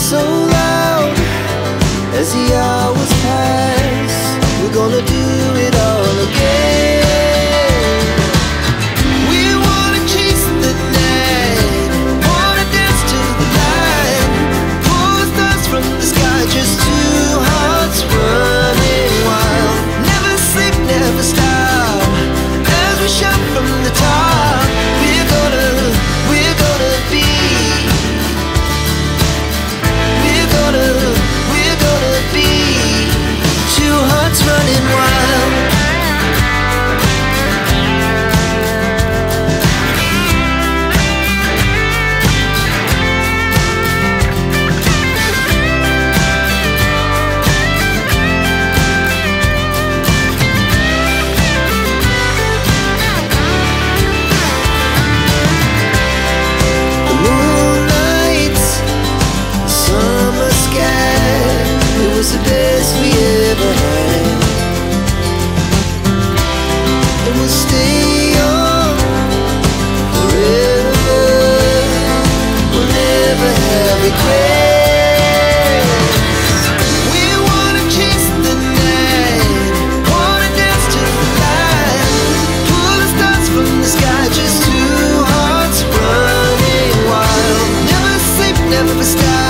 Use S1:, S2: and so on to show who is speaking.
S1: so loud as the never stop.